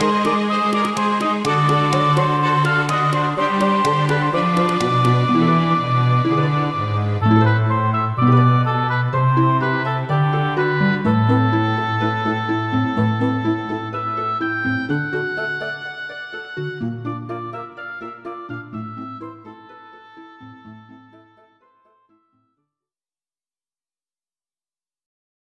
Música